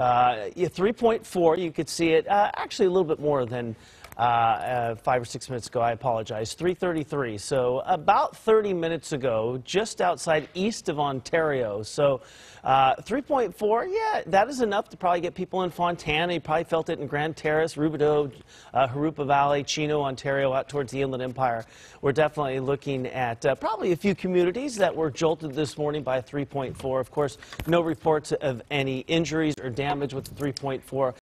Uh, yeah, 3.4, you could see it uh, actually a little bit more than uh, five or six minutes ago. I apologize. 3:33. So about 30 minutes ago, just outside east of Ontario. So uh, 3.4. Yeah, that is enough to probably get people in Fontana. You probably felt it in Grand Terrace, Rubidoux, Jurupa Valley, Chino, Ontario, out towards the Inland Empire. We're definitely looking at probably a few communities that were jolted this morning by 3.4. Of course, no reports of any injuries or damage with the 3.4.